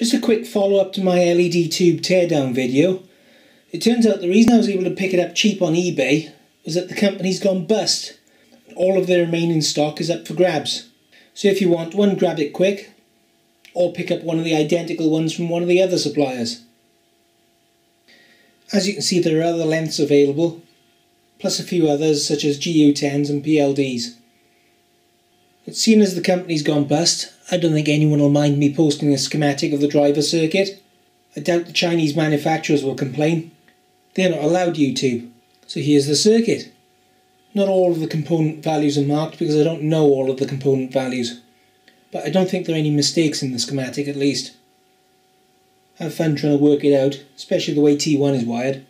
Just a quick follow up to my LED tube teardown video. It turns out the reason I was able to pick it up cheap on eBay was that the company's gone bust. All of their remaining stock is up for grabs. So if you want one, grab it quick, or pick up one of the identical ones from one of the other suppliers. As you can see there are other lengths available, plus a few others such as GU10s and PLDs. But seeing as the company's gone bust, I don't think anyone will mind me posting a schematic of the driver circuit. I doubt the Chinese manufacturers will complain. They're not allowed YouTube. So here's the circuit. Not all of the component values are marked because I don't know all of the component values. But I don't think there are any mistakes in the schematic at least. Have fun trying to work it out, especially the way T1 is wired.